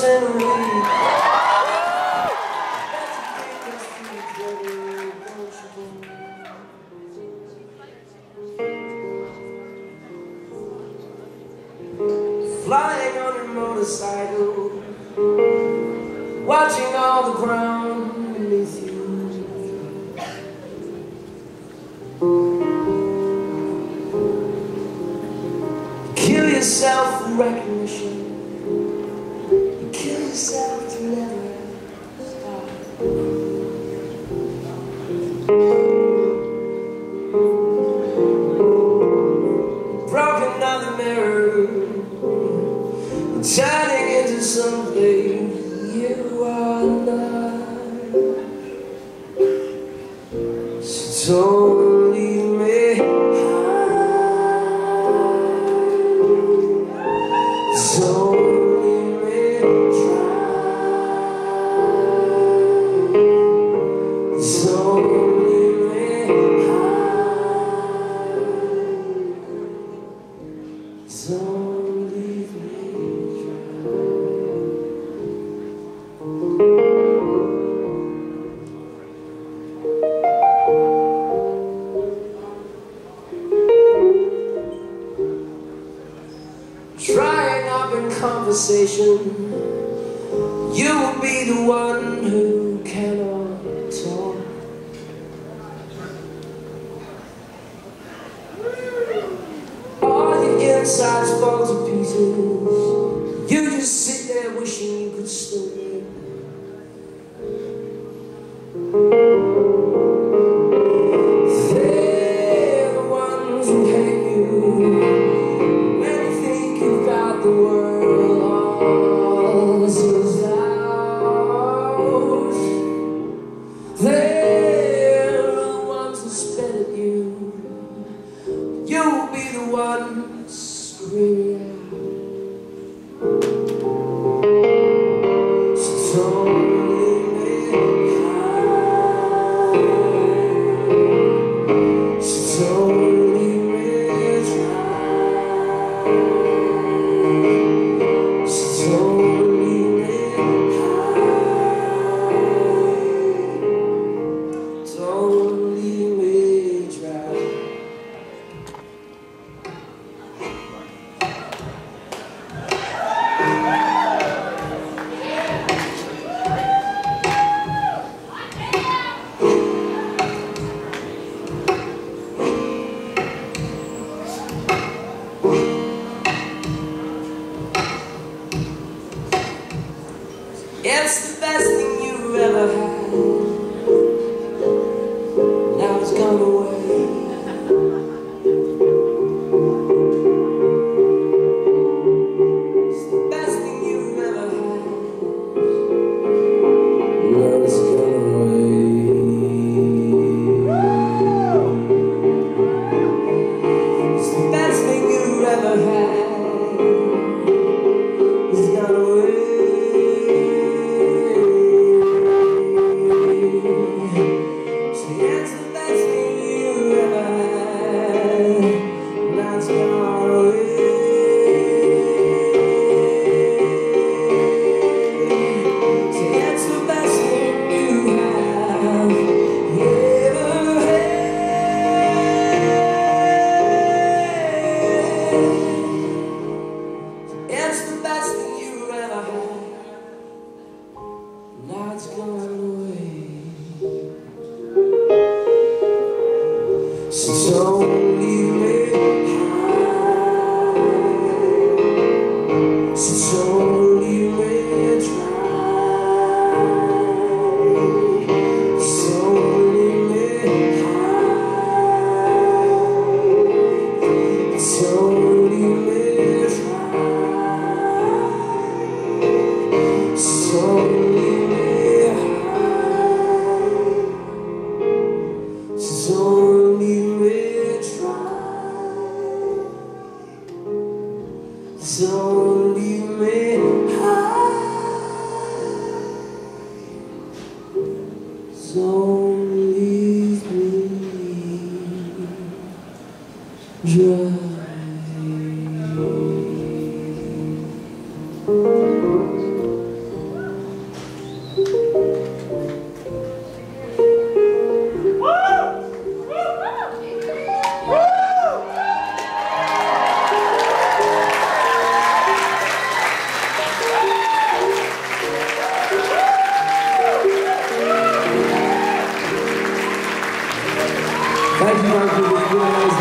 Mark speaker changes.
Speaker 1: Flying on a motorcycle, watching all the ground beneath you. Kill yourself for recognition. Yourself to never stop. Broken on the mirror, turning into something you are not. So don't conversation, you will be the one who cannot talk. All your insides fall to pieces. You just sit there wishing you could still best thing you've ever had. Now it's gone away. It's the Now it's So leave me high. Me dry. Thank you,